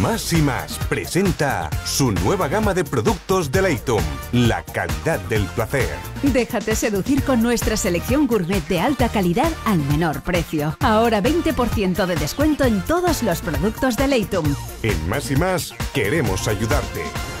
Más y más presenta su nueva gama de productos de Leitum, la calidad del placer. Déjate seducir con nuestra selección gourmet de alta calidad al menor precio. Ahora 20% de descuento en todos los productos de Leitum. En Más y más queremos ayudarte.